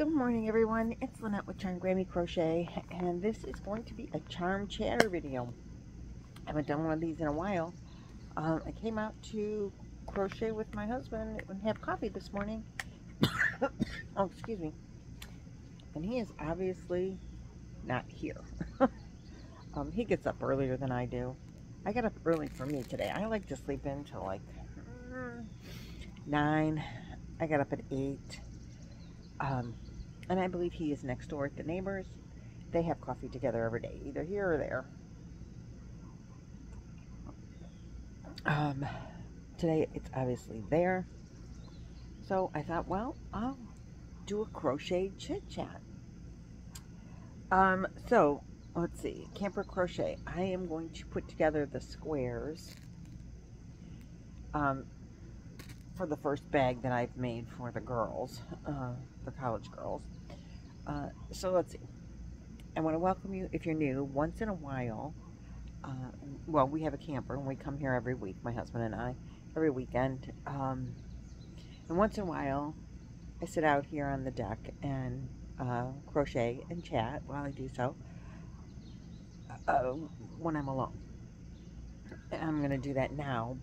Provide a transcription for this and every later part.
Good morning everyone, it's Lynette with Charmed Grammy Crochet and this is going to be a charm chatter video. I haven't done one of these in a while. Um, I came out to crochet with my husband and have coffee this morning. oh, excuse me. And he is obviously not here. um, he gets up earlier than I do. I got up early for me today. I like to sleep in until like mm, 9. I got up at 8 um, and I believe he is next door at the neighbors. They have coffee together every day, either here or there. Um, today it's obviously there. So I thought, well, I'll do a crochet chit chat. Um, so let's see, camper crochet. I am going to put together the squares. Um, for the first bag that I've made for the girls, uh, the college girls. Uh, so let's see. I want to welcome you if you're new. Once in a while, uh, well, we have a camper and we come here every week, my husband and I, every weekend. Um, and once in a while, I sit out here on the deck and uh, crochet and chat while I do so uh, when I'm alone. I'm going to do that now,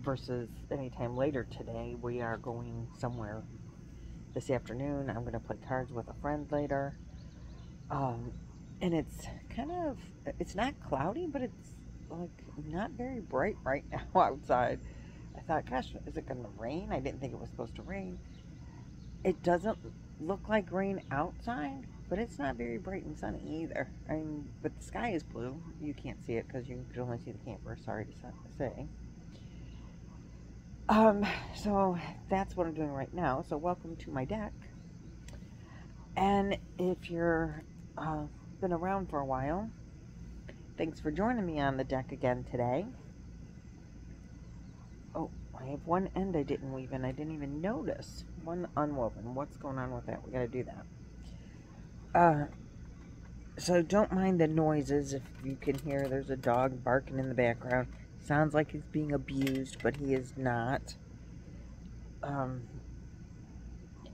versus anytime later today. We are going somewhere this afternoon. I'm going to play cards with a friend later. Um, and it's kind of, it's not cloudy, but it's like not very bright right now outside. I thought, gosh, is it going to rain? I didn't think it was supposed to rain. It doesn't look like rain outside, but it's not very bright and sunny either. I mean, but the sky is blue. You can't see it because you can only see the camper, sorry to say. Um, so that's what I'm doing right now. So welcome to my deck. And if you're uh, been around for a while, thanks for joining me on the deck again today. Oh, I have one end I didn't weave in. I didn't even notice. One unwoven. What's going on with that? We got to do that. Uh, so don't mind the noises if you can hear there's a dog barking in the background. Sounds like he's being abused, but he is not. Um,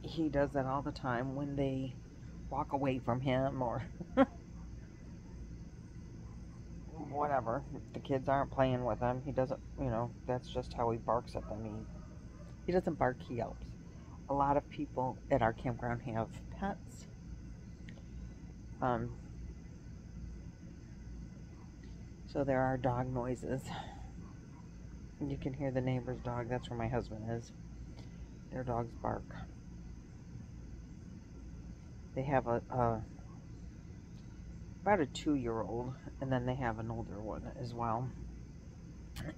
he does that all the time when they walk away from him or whatever. The kids aren't playing with him. He doesn't, you know, that's just how he barks at them. He, he doesn't bark, he yelps. A lot of people at our campground have pets. Um, so there are dog noises. You can hear the neighbor's dog. That's where my husband is. Their dogs bark. They have a, a about a two-year-old, and then they have an older one as well.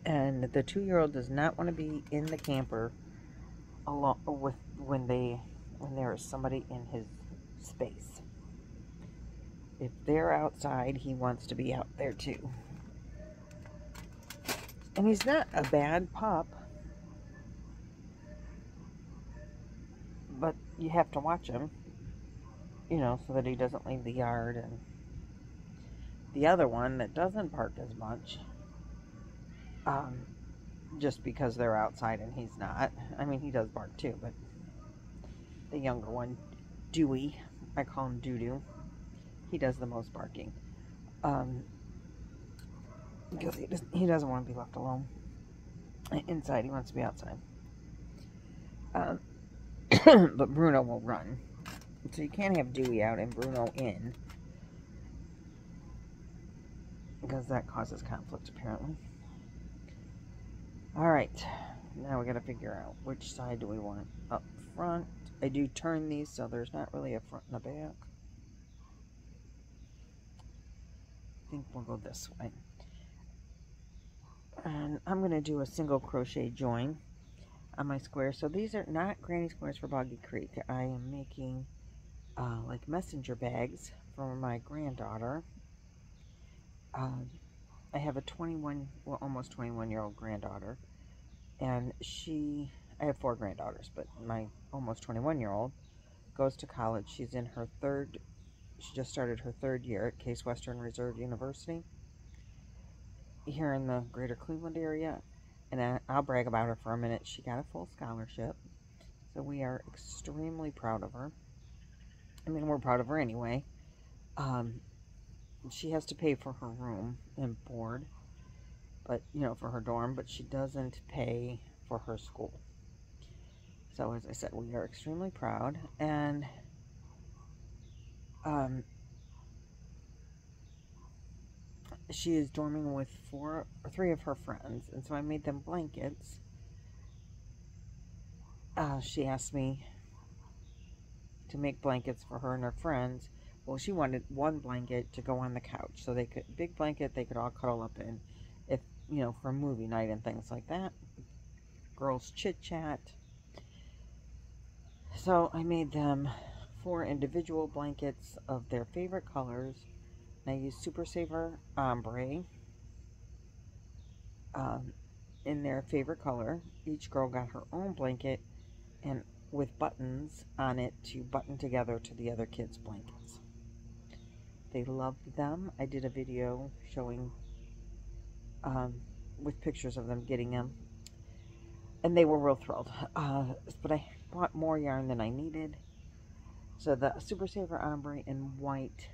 And the two-year-old does not want to be in the camper along with when they when there is somebody in his space. If they're outside, he wants to be out there too. And he's not a bad pup. But you have to watch him, you know, so that he doesn't leave the yard. And the other one that doesn't bark as much, um, just because they're outside and he's not. I mean, he does bark too, but the younger one, Dewey, I call him Doo-Doo, he does the most barking. Um, because he doesn't, he doesn't want to be left alone inside. He wants to be outside. Um, but Bruno will run. So you can't have Dewey out and Bruno in. Because that causes conflict, apparently. Alright. Now we got to figure out which side do we want up front. I do turn these so there's not really a front and a back. I think we'll go this way and I'm going to do a single crochet join on my square. So these are not granny squares for Boggy Creek. I am making uh, like messenger bags for my granddaughter. Uh, I have a 21, well almost 21 year old granddaughter and she, I have four granddaughters, but my almost 21 year old goes to college. She's in her third, she just started her third year at Case Western Reserve University here in the greater Cleveland area. And I'll brag about her for a minute. She got a full scholarship. So we are extremely proud of her. I mean, we're proud of her anyway. Um, she has to pay for her room and board, but, you know, for her dorm, but she doesn't pay for her school. So, as I said, we are extremely proud, and um, she is dorming with four or three of her friends, and so I made them blankets. Uh, she asked me to make blankets for her and her friends. Well, she wanted one blanket to go on the couch, so they could big blanket they could all cuddle up in, if you know, for a movie night and things like that. Girls chit chat. So I made them four individual blankets of their favorite colors. I used Super Saver Ombre um, in their favorite color. Each girl got her own blanket and with buttons on it to button together to the other kids' blankets. They loved them. I did a video showing um, with pictures of them getting them. And they were real thrilled. Uh, but I bought more yarn than I needed. So the Super Saver Ombre and white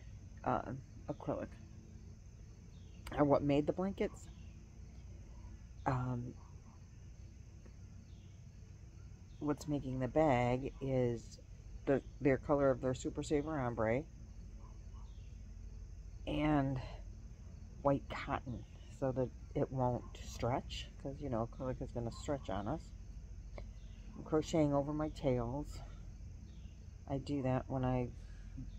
uh, acrylic are what made the blankets. Um, what's making the bag is the their color of their Super Saver Ombre and white cotton so that it won't stretch because you know acrylic is going to stretch on us. I'm crocheting over my tails. I do that when I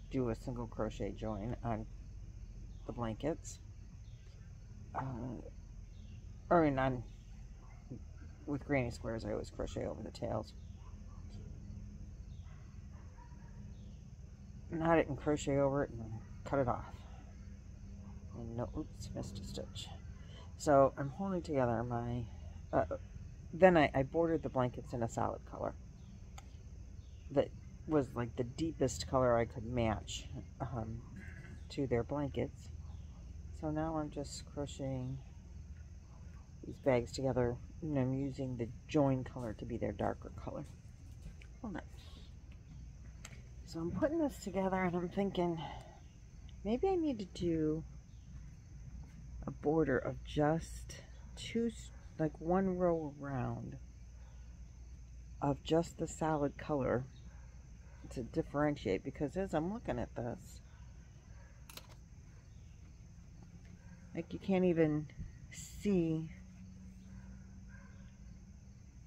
do a single crochet join on the blankets. Uh, or on with granny squares I always crochet over the tails. Knot it and crochet over it and cut it off. And no, oops, missed a stitch. So I'm holding together my, uh, then I, I bordered the blankets in a solid color. That was like the deepest color I could match um, to their blankets. So now I'm just crocheting these bags together and I'm using the join color to be their darker color. Hold on. So I'm putting this together and I'm thinking maybe I need to do a border of just two, like one row around of just the solid color to differentiate because as I'm looking at this, like you can't even see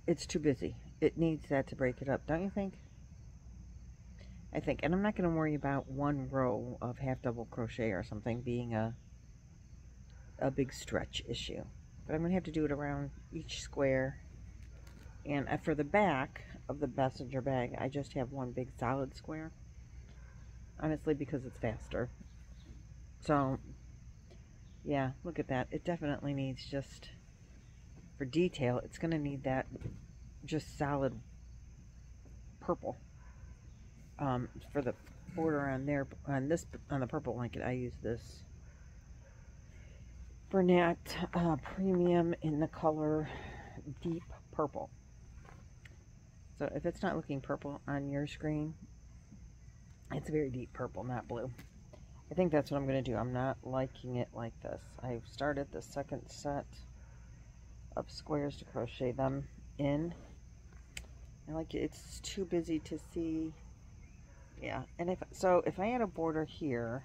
it's too busy. It needs that to break it up, don't you think? I think, and I'm not going to worry about one row of half double crochet or something being a a big stretch issue. But I'm going to have to do it around each square. And uh, for the back of the messenger bag, I just have one big solid square. Honestly, because it's faster. So, yeah, look at that. It definitely needs just, for detail, it's going to need that just solid purple. Um, for the border on there, on this, on the purple blanket, I use this Bernat uh, Premium in the color Deep Purple. So if it's not looking purple on your screen, it's very deep purple, not blue. I think that's what I'm going to do. I'm not liking it like this. I've started the second set of squares to crochet them in. I like it. It's too busy to see. Yeah, and if so, if I add a border here,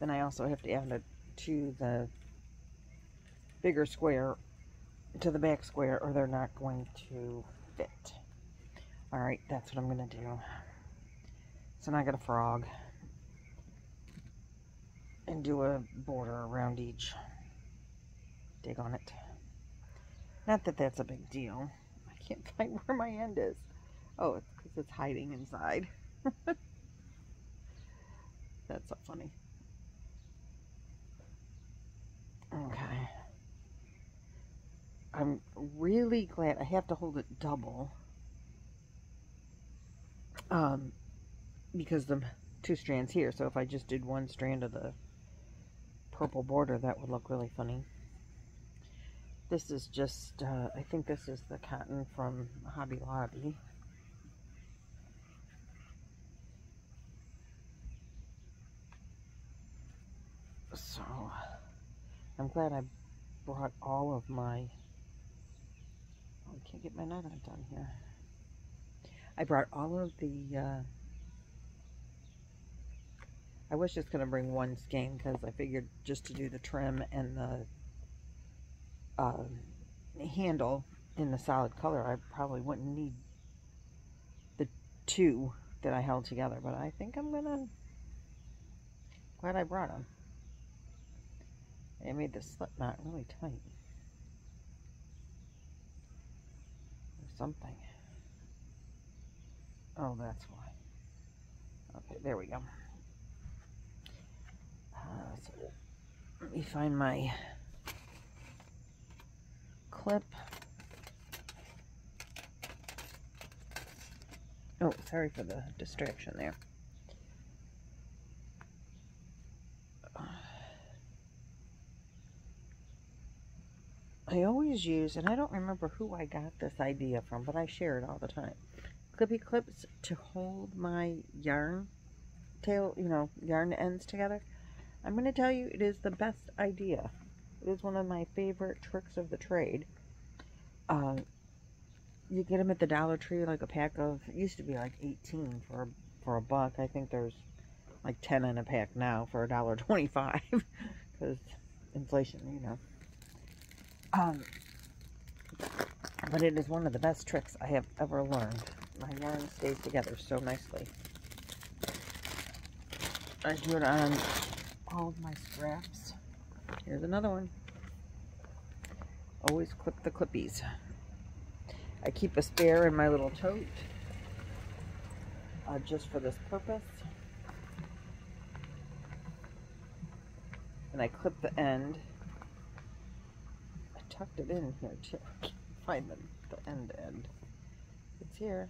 then I also have to add it to the bigger square to the back square or they're not going to fit. Alright, that's what I'm going to do. So now I got a frog and do a border around each. Dig on it. Not that that's a big deal. I can't find where my end is. Oh, it's because it's hiding inside. that's so funny. Okay. I'm really glad I have to hold it double. Um, because the two strands here. So if I just did one strand of the purple border, that would look really funny. This is just, uh, I think this is the cotton from Hobby Lobby. So, I'm glad I brought all of my, oh, I can't get my knot on done here. I brought all of the uh, I was just going to bring one skein because I figured just to do the trim and the uh, handle in the solid color, I probably wouldn't need the two that I held together. But I think I'm going to, glad I brought them. I made the slip knot really tight. Or something. Oh, that's why. Okay, there we go. So let me find my clip. Oh, sorry for the distraction there. I always use, and I don't remember who I got this idea from, but I share it all the time. Clippy clips to hold my yarn tail, you know, yarn ends together. I'm going to tell you, it is the best idea. It is one of my favorite tricks of the trade. Uh, you get them at the Dollar Tree, like a pack of, it used to be like 18 for, for a buck. I think there's like 10 in a pack now for a dollar 25 because inflation, you know. Um, but it is one of the best tricks I have ever learned. My yarn stays together so nicely. I do it on all of my scraps. Here's another one. Always clip the clippies. I keep a spare in my little tote uh, just for this purpose. And I clip the end I tucked it in here too. find the, the end end. It's here.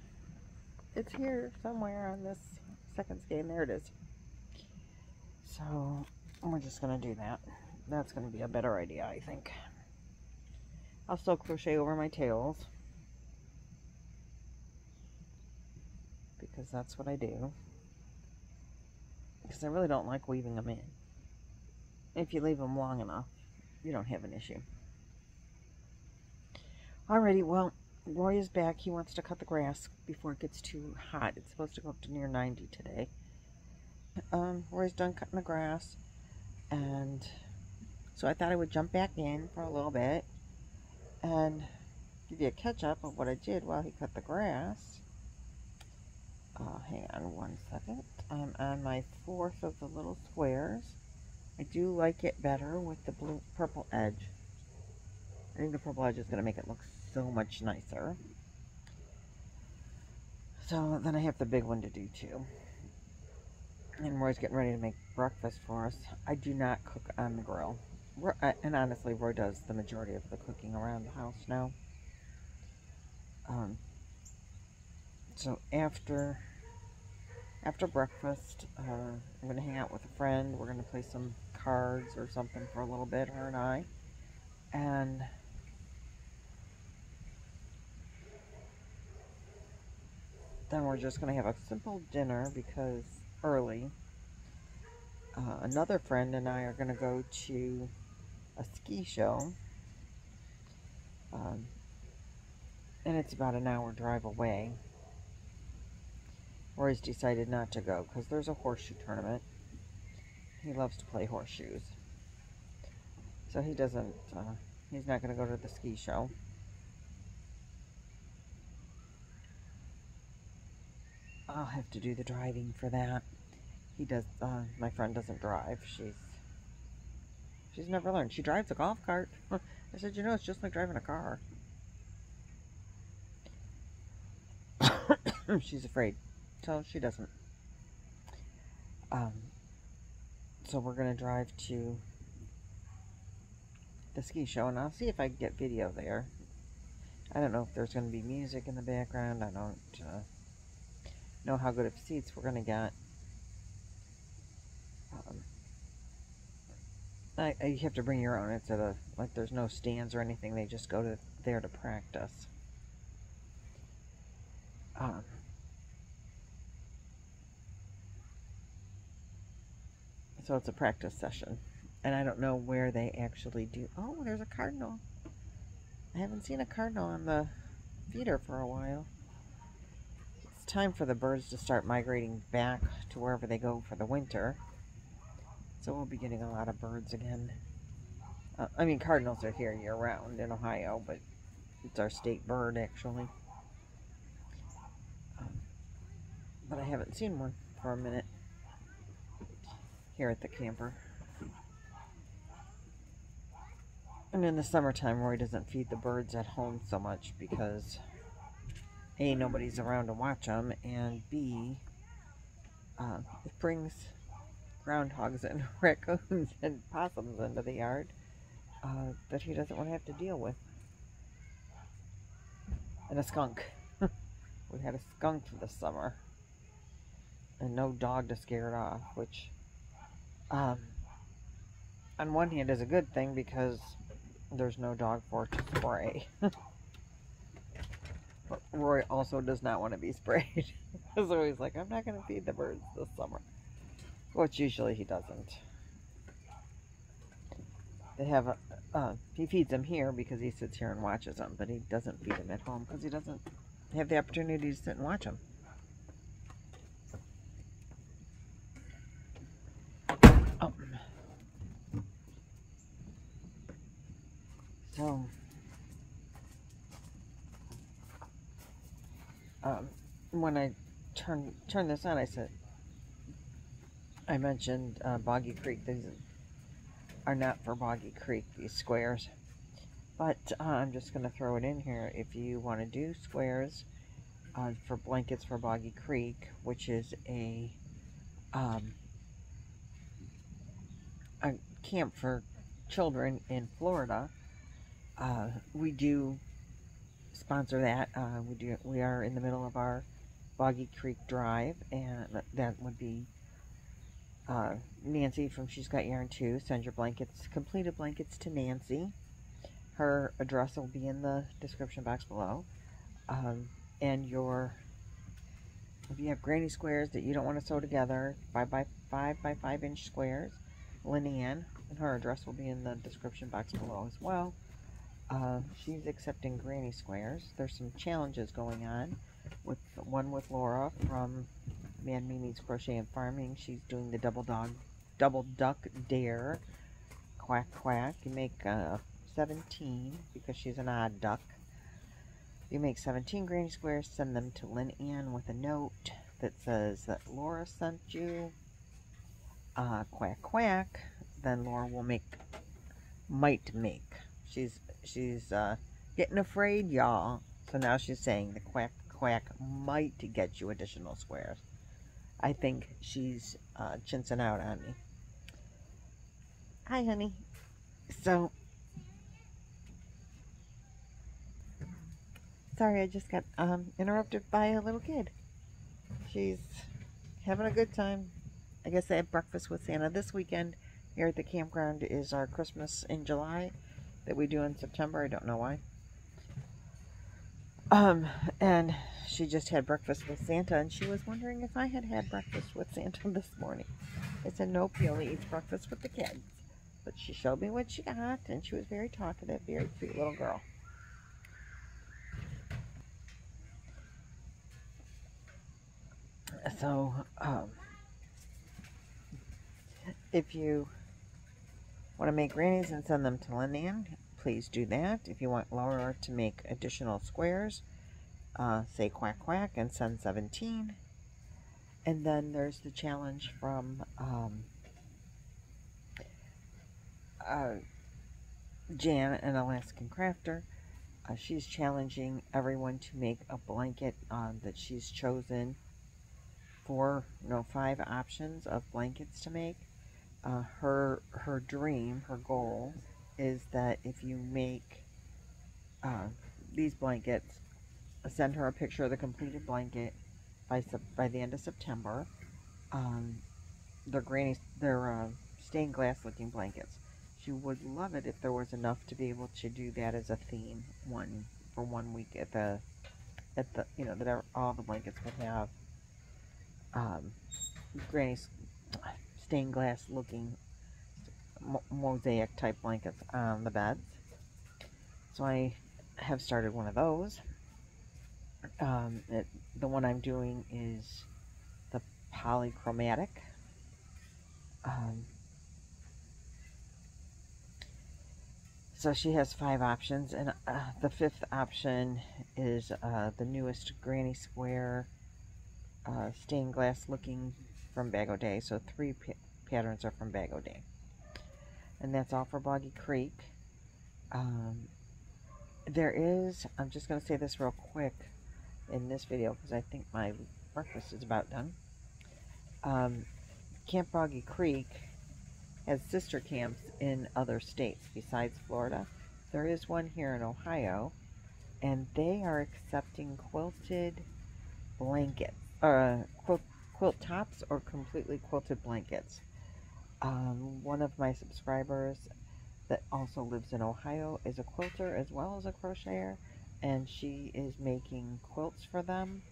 It's here somewhere on this second skein. There it is. So we're just going to do that. That's going to be a better idea, I think. I'll still crochet over my tails. Because that's what I do. Because I really don't like weaving them in. If you leave them long enough, you don't have an issue. Alrighty, well, Roy is back. He wants to cut the grass before it gets too hot. It's supposed to go up to near 90 today. Um, Roy's done cutting the grass. And so I thought I would jump back in for a little bit and give you a catch up of what I did while he cut the grass. Uh, hang on one second. I'm on my fourth of the little squares. I do like it better with the blue purple edge. I think the purple edge is going to make it look so much nicer. So then I have the big one to do too. And Roy's getting ready to make breakfast for us. I do not cook on the grill. And honestly, Roy does the majority of the cooking around the house now. Um, so after after breakfast, uh, I'm going to hang out with a friend. We're going to play some cards or something for a little bit, her and I. And then we're just going to have a simple dinner because early. Uh, another friend and I are going to go to a ski show. Um, and it's about an hour drive away. Roy's decided not to go because there's a horseshoe tournament. He loves to play horseshoes. So he doesn't, uh, he's not going to go to the ski show. I'll have to do the driving for that. He does, uh, my friend doesn't drive. She's, she's never learned. She drives a golf cart. I said, you know, it's just like driving a car. she's afraid. So she doesn't. Um, so we're going to drive to the ski show and I'll see if I can get video there. I don't know if there's going to be music in the background. I don't, uh, know how good of seats we're going to get. Um, I, you have to bring your own. It's at a, like there's no stands or anything. They just go to there to practice. Um, so it's a practice session. and I don't know where they actually do. Oh, there's a cardinal. I haven't seen a cardinal on the feeder for a while. It's time for the birds to start migrating back to wherever they go for the winter. So we'll be getting a lot of birds again. Uh, I mean, cardinals are here year round in Ohio, but it's our state bird actually. Um, but I haven't seen one for a minute here at the camper. And in the summertime, Roy doesn't feed the birds at home so much because A, nobody's around to watch them, and B, uh, it brings groundhogs and raccoons and possums into the yard uh, that he doesn't want to have to deal with. And a skunk. we had a skunk this summer. And no dog to scare it off, which, um, on one hand, is a good thing because there's no dog for it to spray. but Roy also does not want to be sprayed. so he's like, I'm not going to feed the birds this summer. Which usually he doesn't. They have a, uh, he feeds them here because he sits here and watches them, but he doesn't feed them at home because he doesn't have the opportunity to sit and watch them. Oh. So, um, when I turn turn this on, I said, I mentioned uh, Boggy Creek. These are not for Boggy Creek, these squares. But uh, I'm just going to throw it in here. If you want to do squares uh, for blankets for Boggy Creek, which is a, um, a camp for children in Florida, uh, we do sponsor that. Uh, we do. We are in the middle of our Boggy Creek Drive, and that would be uh, Nancy from She's Got Yarn too. Send your blankets, completed blankets to Nancy. Her address will be in the description box below. Um, and your, if you have granny squares that you don't want to sew together, 5 by 5 by 5 inch squares, Lynanne, and her address will be in the description box below as well. Uh, she's accepting granny squares. There's some challenges going on with one with Laura from Mad Mimi's Crochet and Farming. She's doing the double dog, double duck dare. Quack quack. You make uh, 17 because she's an odd duck. You make 17 granny squares, send them to Lynanne with a note that says that Laura sent you. Uh, quack quack. Then Laura will make, might make. She's she's uh, getting afraid, y'all. So now she's saying the quack quack might get you additional squares. I think she's uh, chinsing out on me. Hi, honey. So, sorry, I just got um, interrupted by a little kid. She's having a good time. I guess they had breakfast with Santa this weekend. Here at the campground is our Christmas in July that we do in September. I don't know why. Um, and she just had breakfast with Santa, and she was wondering if I had had breakfast with Santa this morning. I said, nope, he only eats breakfast with the kids. But she showed me what she got, and she was very talkative, very sweet little girl. So, um, if you want to make grannies and send them to Lynn please do that. If you want Laura to make additional squares, uh, say quack quack and send 17. And then there's the challenge from um, uh, Jan, an Alaskan crafter. Uh, she's challenging everyone to make a blanket uh, that she's chosen four, no, five options of blankets to make. Uh, her her dream, her goal is that if you make uh, these blankets, send her a picture of the completed blanket by by the end of September. Um, they're granny, they're uh, stained glass looking blankets. She would love it if there was enough to be able to do that as a theme one for one week at the at the you know that all the blankets would have um, granny stained glass looking mosaic type blankets on the beds. So I have started one of those. Um, it, the one I'm doing is the polychromatic. Um, so she has five options, and uh, the fifth option is uh, the newest Granny Square uh, stained glass looking from Bag Day. So three pa patterns are from Bag Day. And that's all for Boggy Creek. Um, there is, I'm just going to say this real quick in this video because I think my breakfast is about done. Um, Camp Boggy Creek has sister camps in other states besides Florida. There is one here in Ohio, and they are accepting quilted blankets, uh, quilt, quilt tops or completely quilted blankets. Um, one of my subscribers that also lives in Ohio is a quilter as well as a crocheter, and she is making quilts for them.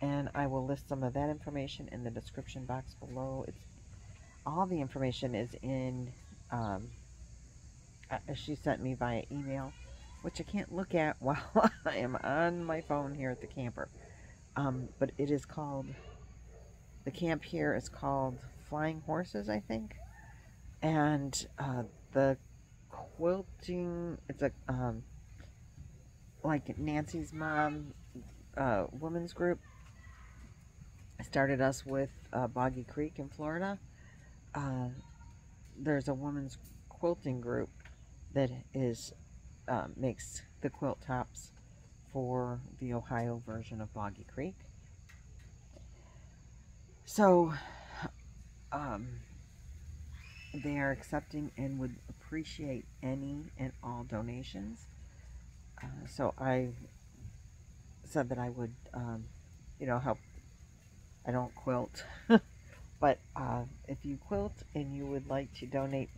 And I will list some of that information in the description box below. It's all the information is in, um, uh, she sent me via email, which I can't look at while I am on my phone here at the camper. Um, but it is called, the camp here is called Flying Horses, I think. And uh, the quilting, it's a, um, like Nancy's mom uh, women's group started us with uh, Boggy Creek in Florida uh, there's a woman's quilting group that is uh, makes the quilt tops for the Ohio version of Boggy Creek. So um, they are accepting and would appreciate any and all donations. Uh, so I said that I would, um, you know, help. I don't quilt. But uh, if you quilt and you would like to donate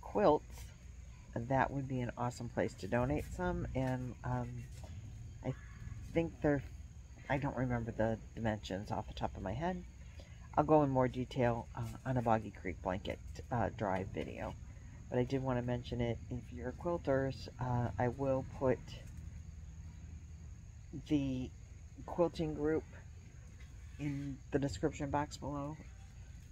quilts, that would be an awesome place to donate some. And um, I think they're, I don't remember the dimensions off the top of my head. I'll go in more detail uh, on a Boggy Creek blanket uh, drive video. But I did want to mention it. If you're quilters, uh, I will put the quilting group in the description box below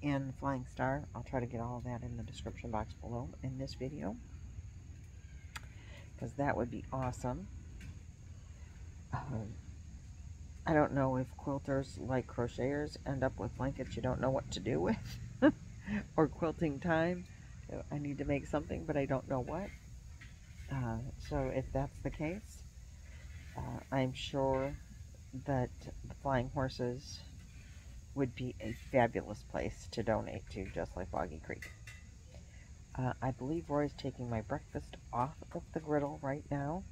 and Flying Star. I'll try to get all that in the description box below in this video because that would be awesome. Um, I don't know if quilters like crocheters end up with blankets you don't know what to do with or quilting time. I need to make something but I don't know what. Uh, so if that's the case, uh, I'm sure that the Flying Horses would be a fabulous place to donate to, just like Boggy Creek. Uh, I believe Roy's taking my breakfast off of the griddle right now.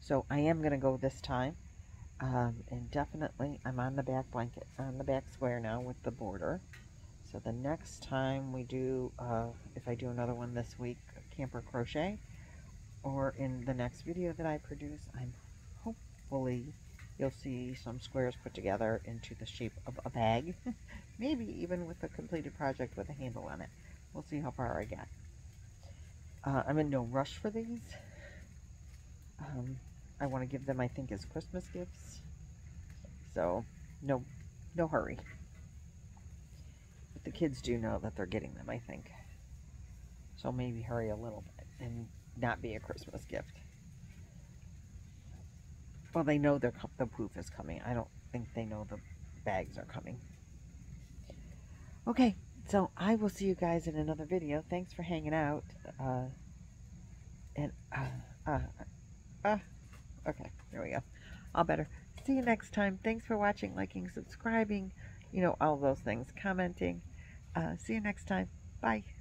So I am going to go this time. Um, and definitely I'm on the back blanket, on the back square now with the border. So the next time we do, uh, if I do another one this week, camper crochet, or in the next video that I produce, I'm hopefully you'll see some squares put together into the shape of a bag. Maybe even with a completed project with a handle on it. We'll see how far I get. Uh, I'm in no rush for these. Um, I want to give them, I think, as Christmas gifts. So, no, no hurry. But the kids do know that they're getting them, I think. So maybe hurry a little bit and not be a Christmas gift. Well, they know the poof is coming. I don't think they know the bags are coming. Okay, so I will see you guys in another video. Thanks for hanging out. Uh, and, uh, uh, uh, okay, there we go. All better. See you next time. Thanks for watching, liking, subscribing, you know, all those things, commenting. Uh, see you next time. Bye.